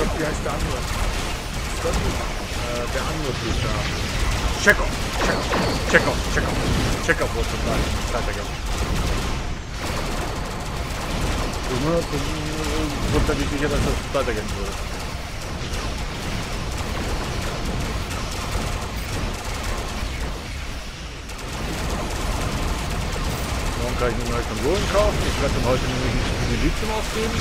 Gott, wie heißt der andere? Gott, äh, der andere Typ da. Chekhov, Chekhov, Chekhov, Chekhov. Chekhov wurde zum Teil Zeitagent. Ich bin hundertprozentig sicher, dass das Zeitagent wurde. Warum kann ich mir neue Konsolen kaufen? Ich werde dann heute nämlich nicht die Lithium ausgeben.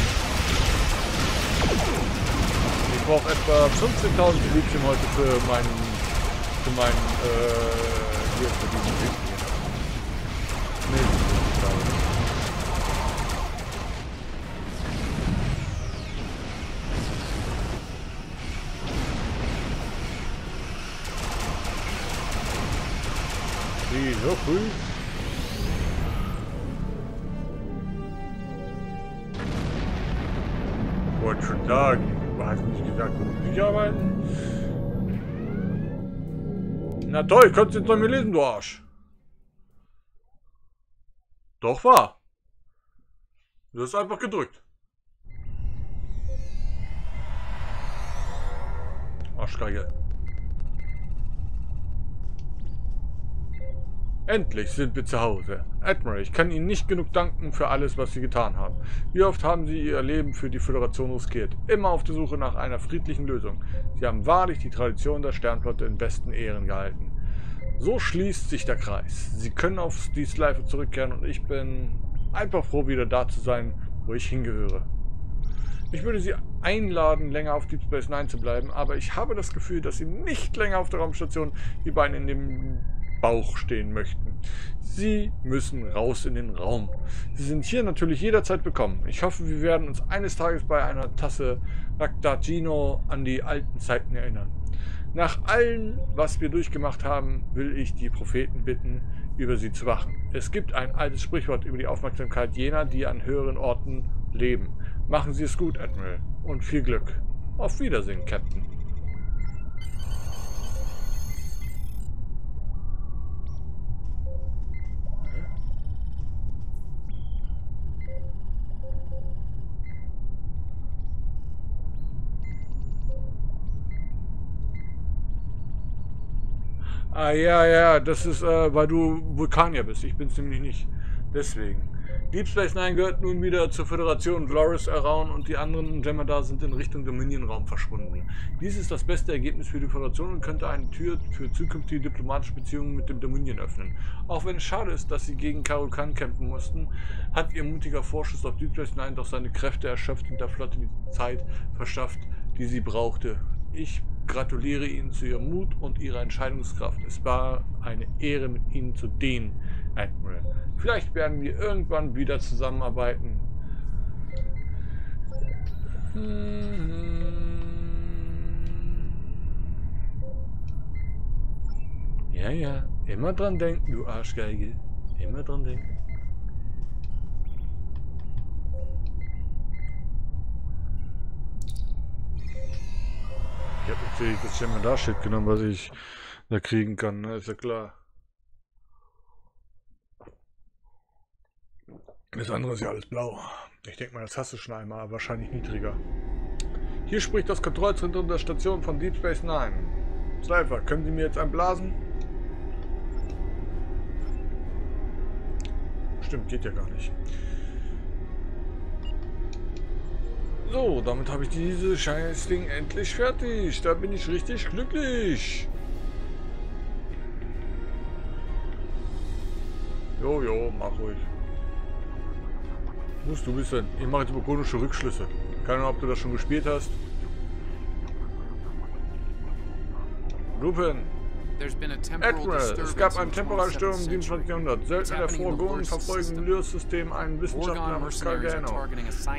Ich brauche etwa 15.000 Lithium heute für meinen, für meinen, äh, hier für diesen Ding hier. So früh? wollte schon sagen, hast nicht gesagt, du musst arbeiten. Na toll, ich könnte es jetzt noch mir lesen, du Arsch. Doch wahr. Du hast einfach gedrückt. Arschgeige. Endlich sind wir zu Hause. Admiral, ich kann Ihnen nicht genug danken für alles, was Sie getan haben. Wie oft haben Sie Ihr Leben für die Föderation riskiert? Immer auf der Suche nach einer friedlichen Lösung. Sie haben wahrlich die Tradition der Sternflotte in besten Ehren gehalten. So schließt sich der Kreis. Sie können auf die Schleife zurückkehren und ich bin einfach froh, wieder da zu sein, wo ich hingehöre. Ich würde Sie einladen, länger auf Deep Space Nine zu bleiben, aber ich habe das Gefühl, dass Sie nicht länger auf der Raumstation die Beine in dem Bauch stehen möchten. Sie müssen raus in den Raum. Sie sind hier natürlich jederzeit willkommen. Ich hoffe, wir werden uns eines Tages bei einer Tasse Ractagino an die alten Zeiten erinnern. Nach allem, was wir durchgemacht haben, will ich die Propheten bitten, über sie zu wachen. Es gibt ein altes Sprichwort über die Aufmerksamkeit jener, die an höheren Orten leben. Machen Sie es gut, Admiral, und viel Glück. Auf Wiedersehen, Captain. Ah, ja, ja, das ist, äh, weil du Vulkanier bist. Ich bin es nämlich nicht. Deswegen. Deep Space Nine gehört nun wieder zur Föderation. Vloris, Araun und die anderen Jem'Hadar sind in Richtung Dominion-Raum verschwunden. Dies ist das beste Ergebnis für die Föderation und könnte eine Tür für zukünftige diplomatische Beziehungen mit dem Dominion öffnen. Auch wenn es schade ist, dass sie gegen Karukan kämpfen mussten, hat ihr mutiger Vorschuss auf Deep Space Nine doch seine Kräfte erschöpft und der Flotte die Zeit verschafft, die sie brauchte. Ich gratuliere Ihnen zu Ihrem Mut und Ihrer Entscheidungskraft. Es war eine Ehre, mit Ihnen zu dienen, Admiral. Vielleicht werden wir irgendwann wieder zusammenarbeiten. Ja, ja. Immer dran denken, du Arschgeige. Immer dran denken. Ich habe natürlich das Jem'Hadar-Shit genommen, was ich da kriegen kann, ne? ist ja klar. Das andere ist ja alles blau. Ich denke mal, das hast du schon einmal, aber wahrscheinlich niedriger. Hier spricht das Kontrollzentrum der Station von Deep Space Nine. Slifer, können Sie mir jetzt einblasen? Stimmt, geht ja gar nicht. So, damit habe ich dieses scheiß Ding endlich fertig. Da bin ich richtig glücklich. Jo, jo, mach ruhig. Musst du bist denn? Ich mache jetzt urkonische Rückschlüsse. Keine Ahnung, ob du das schon gespielt hast. Lupin, Admiral, es gab einen temporären Sturm im 27. Jahrhundert. Söldner der Vorgonen verfolgen im Lyrs-System einen Wissenschaftler namens Cargano.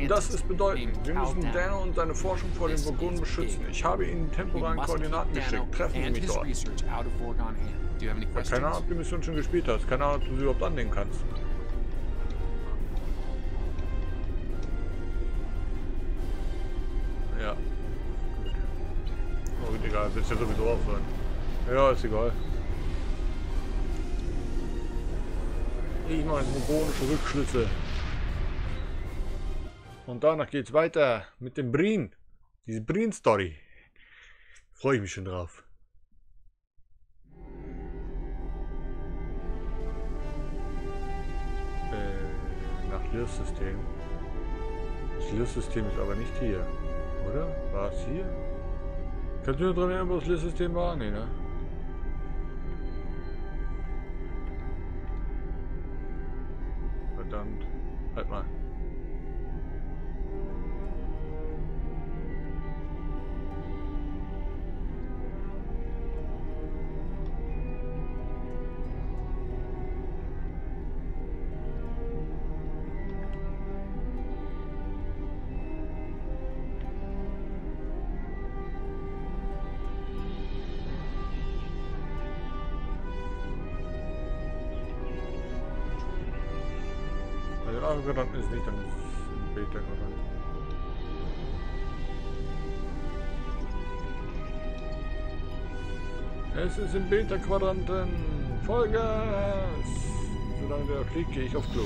Das ist bedeutend. Wir müssen Dano und seine Forschung vor den Vorgonen beschützen. Ich habe Ihnen die temporären Koordinaten geschickt. Treffen Sie mich dort. Habe keine Ahnung, ob du die Mission schon gespielt hast. Keine Ahnung, ob du sie überhaupt annehmen kannst. Ja. Oh, egal, wird ja sowieso auch sein. Ja, ist egal. Ich mache mogonische Rückschlüsse. Und danach geht's weiter mit dem Brin. Diese Brin-Story. Freue ich mich schon drauf. Äh, nach Lössystem. Das Lössystem ist aber nicht hier. Oder? War es hier? Kannst du nur dran erinnern, wo das Lössystem war? Nee, ne? Also Alpha-Quadrant ist nicht, dann ist es. Es ist im Beta-Quadranten. Vollgas! Solange der fliegt, gehe ich auf Klo.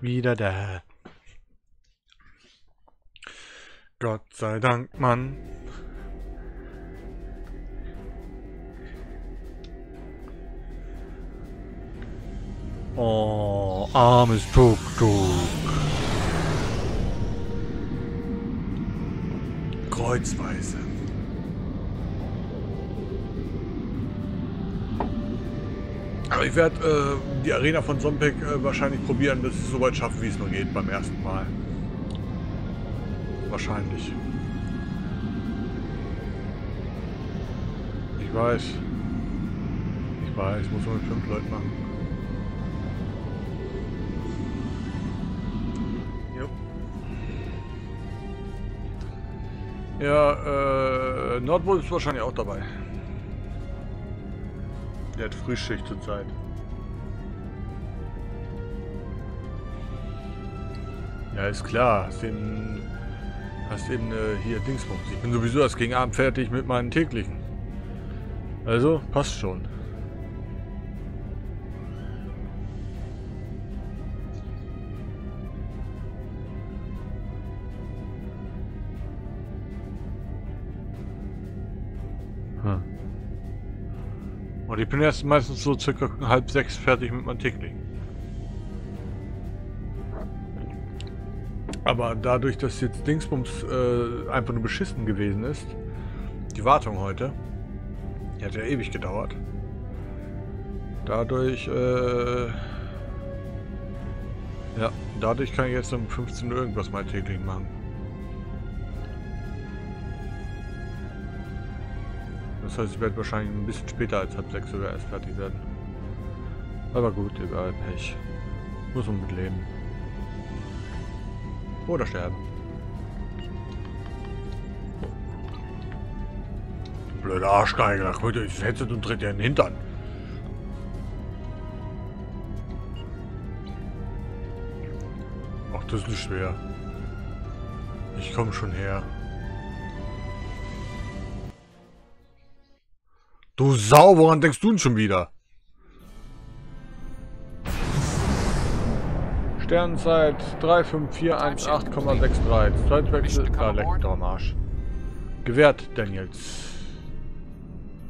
Wieder da. Gott sei Dank, Mann. Oh, armes Tuk-Tuk. Kreuzweise. Aber ich werde äh, die Arena von Sompek äh, wahrscheinlich probieren, bis ich es so weit schaffe, wie es nur geht beim ersten Mal. Wahrscheinlich. Ich weiß. Ich weiß, muss man mit fünf Leuten machen. Jo. Ja, äh, Nordpol ist wahrscheinlich auch dabei. Der hat Frühschicht zurzeit. Ja, ist klar. Hast eben, hast eben äh, hier Dingsbums. Ich bin sowieso erst gegen Abend fertig mit meinen täglichen. Also, passt schon. Hm. Und ich bin erst meistens so circa halb sechs fertig mit meinem täglichen. Aber dadurch, dass jetzt Dingsbums äh, einfach nur beschissen gewesen ist, die Wartung heute, die hat ja ewig gedauert. Dadurch, äh, ja, dadurch kann ich jetzt um 15 Uhr irgendwas mal täglich machen. Das heißt, ich werde wahrscheinlich ein bisschen später als halb sechs sogar erst fertig werden. Aber gut, egal, Pech. Muss man mit leben. Oder sterben. Blöde Arschgeige, da kommt ihr Headset und tritt ihr in den Hintern. Ach, das ist nicht schwer. Ich komme schon her. Du Sau, woran denkst du denn schon wieder? Sternzeit 35418,63. Zeitwechsel. Ah, leck doch am Arsch. Gewährt, Daniels.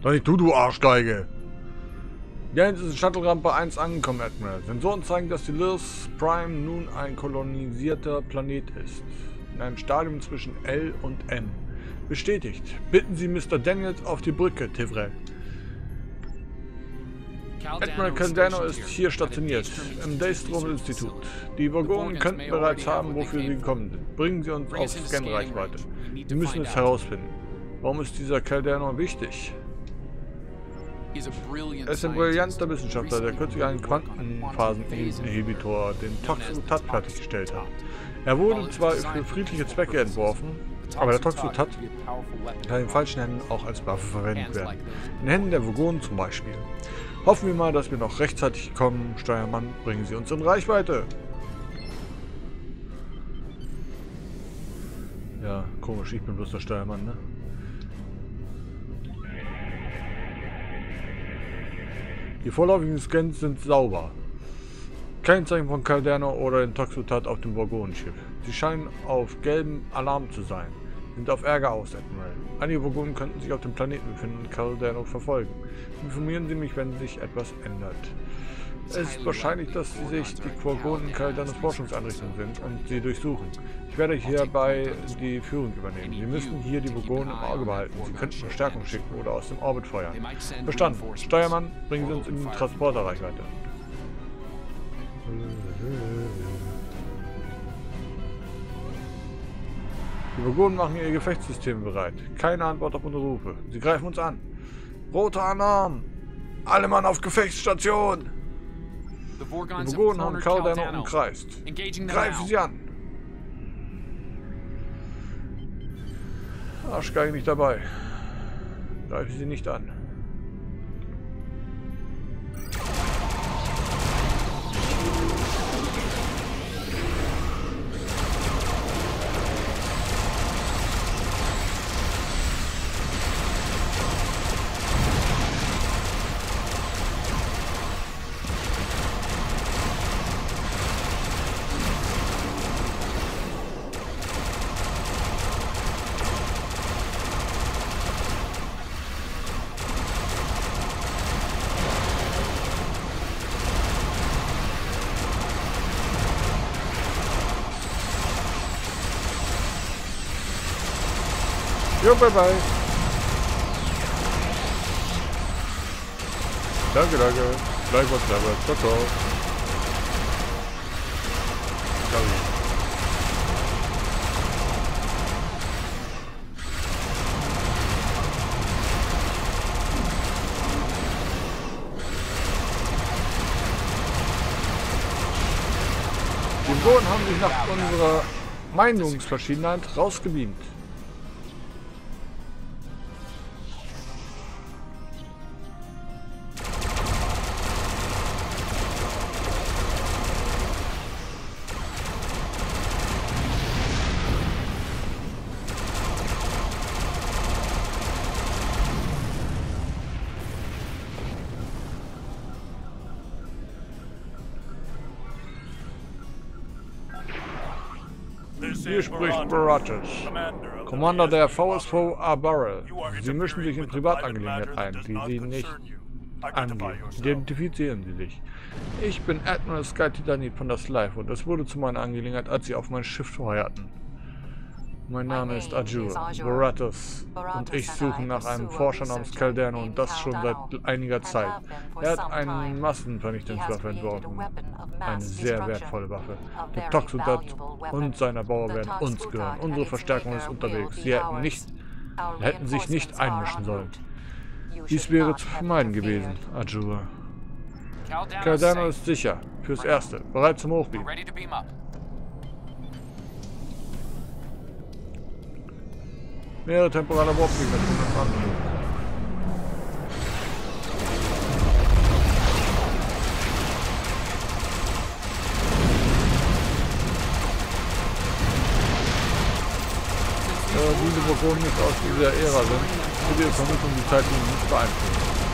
Doch nicht du, du Arschgeige. Daniels ist in Shuttle-Rampe 1 angekommen, Admiral. Sensoren zeigen, dass die Lilith Prime nun ein kolonisierter Planet ist. In einem Stadium zwischen L und N. Bestätigt. Bitten Sie Mr. Daniels auf die Brücke, Tivrell. Admiral Caldano ist hier stationiert, im Daystrom-Institut. Die Vogonen könnten bereits haben, wofür sie gekommen sind. Bringen Sie uns auf Scan-Reichweite. Wir müssen es herausfinden. Warum ist dieser Caldano wichtig? Er ist ein brillanter Wissenschaftler, der kürzlich einen Quantenphaseninhibitor, den Toxotat, fertiggestellt hat. Er wurde zwar für friedliche Zwecke entworfen, aber der Toxotat kann in falschen Händen auch als Waffe verwendet werden. In Händen der Vogonen zum Beispiel. Hoffen wir mal, dass wir noch rechtzeitig kommen. Steuermann, bringen Sie uns in Reichweite. Ja, komisch, ich bin bloß der Steuermann, ne? Die vorläufigen Scans sind sauber. Kein Zeichen von Calderno oder den Toxotat auf dem Burgonenschiff. Sie scheinen auf gelbem Alarm zu sein. Sind auf Ärger aus, Admiral. Einige Burgonen könnten sich auf dem Planeten befinden und Calderno verfolgen. Informieren Sie mich, wenn sich etwas ändert. Es ist wahrscheinlich, dass sie sich die Quorgonen Caldernos Forschungseinrichtung sind und sie durchsuchen. Ich werde hierbei die Führung übernehmen. Wir müssen hier die Vogonen im Auge behalten. Sie könnten Verstärkung schicken oder aus dem Orbit feuern. Verstanden. Steuermann, bringen Sie uns in die Transporterreichweite. Die Vogonen machen ihr Gefechtssystem bereit. Keine Antwort auf unsere Rufe. Sie greifen uns an. Roter Alarm! Alle Mann auf Gefechtsstation! Die Vogonen haben Caldano umkreist. Greifen sie an! Arschgeige nicht dabei. Greifen sie nicht an. Jo, bye bye. Danke, danke. Gleich was clever. Ciao, ciao. Die Boden haben sich nach unserer Meinungsverschiedenheit rausgebeamt. Hier spricht Baratus, Commander der VSV Arbarel. Sie mischen sich in Privatangelegenheiten ein, die Sie nicht angehen. Identifizieren Sie sich. Ich bin Admiral Sky Titanit von der Life und es wurde zu meiner Angelegenheit, als Sie auf mein Schiff feuerten. Mein Name ist Ajur Baratus und ich suche nach einem Forscher namens Calderno und das schon seit einiger Zeit. Er hat eine Massenvernichtungswaffe entworfen. Eine sehr wertvolle Waffe. Der Toxodat und seine Bauer werden uns gehören. Unsere Verstärkung ist unterwegs. Sie hätten, nicht, hätten sich nicht einmischen sollen. Dies wäre zu vermeiden gewesen, Ajur. Caldano ist sicher. Fürs Erste. Bereit zum Hochbeam. Mehrere temporale Warp-Segmente an. Äh, diese Vogonen nicht aus dieser Ära sind, würde es Vermutung die Zeitlinie nicht beeinflussen.